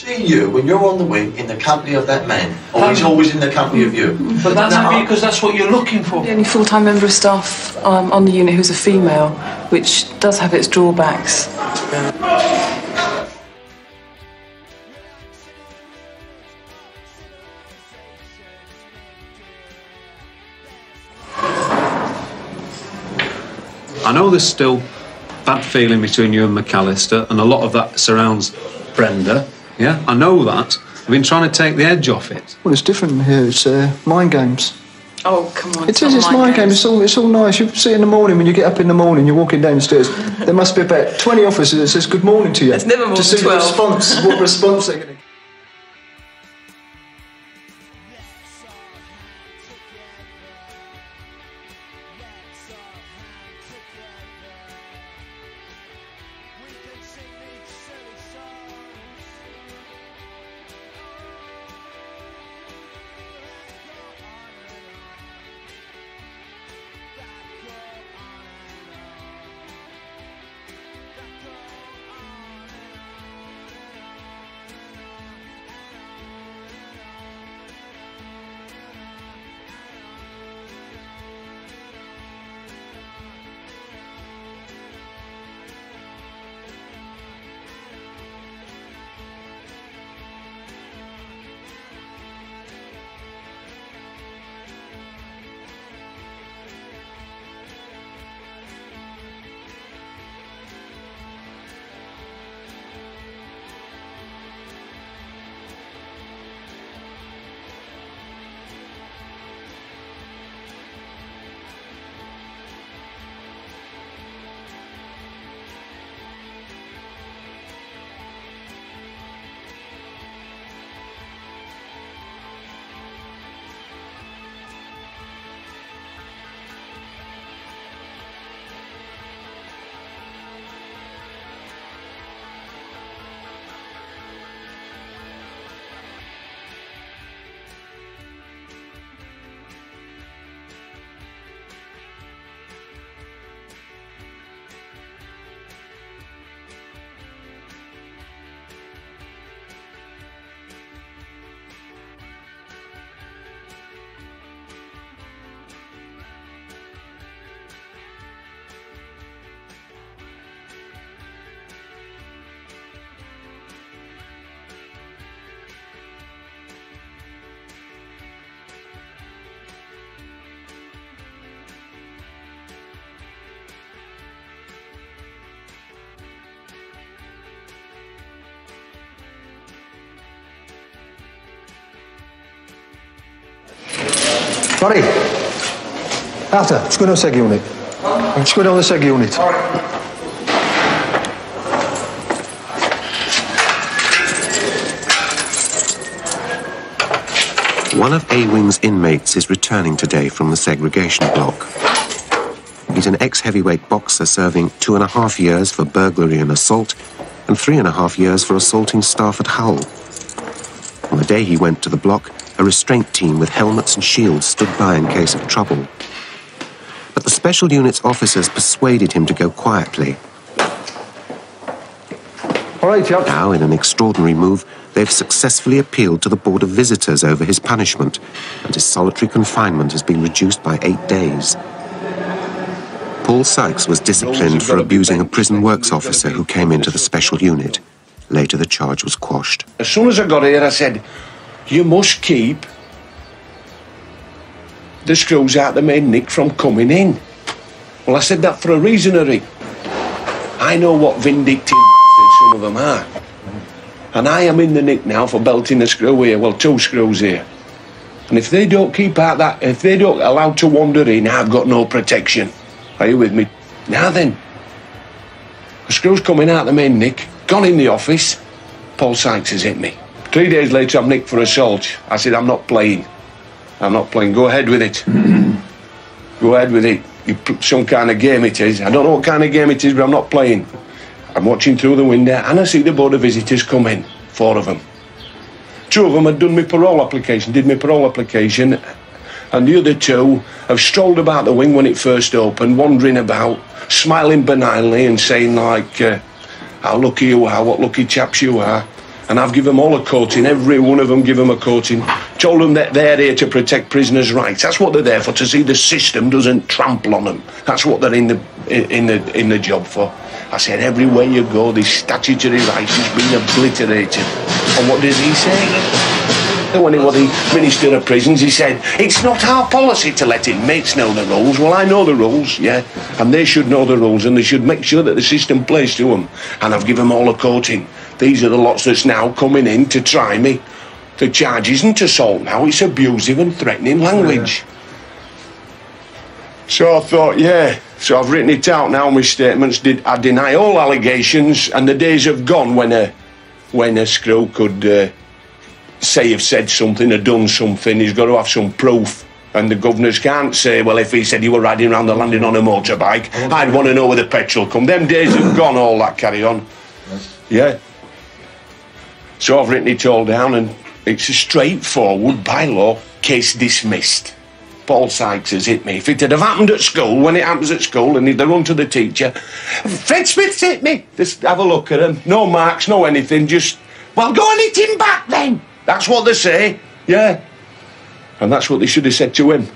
see you when you're on the wing in the company of that man, or he's always in the company of you. But that's Now, because that's what you're looking for. The only full-time member of staff um, on the unit who's a female, which does have its drawbacks. I know there's still bad feeling between you and McAllister, and a lot of that surrounds Brenda. Yeah, I know that. I've been trying to take the edge off it. Well, it's different here. It's uh, mind games. Oh, come on. It is. It's mind games. It's all. It's all nice. You see in the morning when you get up in the morning, you're walking down the stairs. there must be about twenty officers that says good morning to you. It's never more to than see 12. the response. What response they're going to. Ronnie. After. Just go down the seg unit. Just go down the seg unit. One of A Wing's inmates is returning today from the segregation block. He's an ex heavyweight boxer serving two and a half years for burglary and assault, and three and a half years for assaulting staff at Hull. On the day he went to the block, a restraint team with helmets and shields stood by in case of trouble. But the special unit's officers persuaded him to go quietly. All right, yeah. Now, in an extraordinary move, they've successfully appealed to the Board of Visitors over his punishment, and his solitary confinement has been reduced by eight days. Paul Sykes was disciplined for abusing a prison works officer who came into the special unit. Later, the charge was quashed. As soon as I got here, I said, You must keep the screws out the main nick from coming in. Well, I said that for a reason, Harry. I know what vindictive some of them are. And I am in the nick now for belting a screw here, well, two screws here. And if they don't keep out that, if they don't allow to wander in, I've got no protection. Are you with me? Now then, the screw's coming out the main nick, gone in the office. Paul Sykes has hit me. Three days later, I'm nicked for assault. I said, I'm not playing. I'm not playing. Go ahead with it. Go ahead with it. Some kind of game it is. I don't know what kind of game it is, but I'm not playing. I'm watching through the window and I see the board of visitors come in. Four of them. Two of them had done my parole application, did my parole application, and the other two have strolled about the wing when it first opened, wandering about, smiling benignly and saying like, uh, "How lucky you are! What lucky chaps you are!" And I've given them all a coating, every one of them give them a coating. Told them that they're here to protect prisoners' rights. That's what they're there for, to see the system doesn't trample on them. That's what they're in the, in the, in the job for. I said, everywhere you go, this statutory rights is being obliterated. And what does he say? When he was the Minister of Prisons, he said, It's not our policy to let inmates know the rules. Well, I know the rules, yeah. And they should know the rules and they should make sure that the system plays to them. And I've given them all a coating. These are the lots that's now coming in to try me. The charge isn't assault now, it's abusive and threatening language. So I thought, yeah. So I've written it out now, my statements. Did I deny all allegations, and the days have gone when a when a screw could uh, say you've said something or done something. He's got to have some proof. And the governors can't say, well, if he said you were riding around the landing on a motorbike, I'd want to know where the petrol come. Them days have gone, all that carry on. Yeah. So I've written it all down, and it's a straightforward bylaw, case dismissed. Paul Sykes has hit me. If it had have happened at school, when it happens at school, and have run to the teacher, Fred Smith's hit me. Just have a look at him. No marks, no anything, just, well, go and hit him back then. That's what they say. Yeah. And that's what they should have said to him.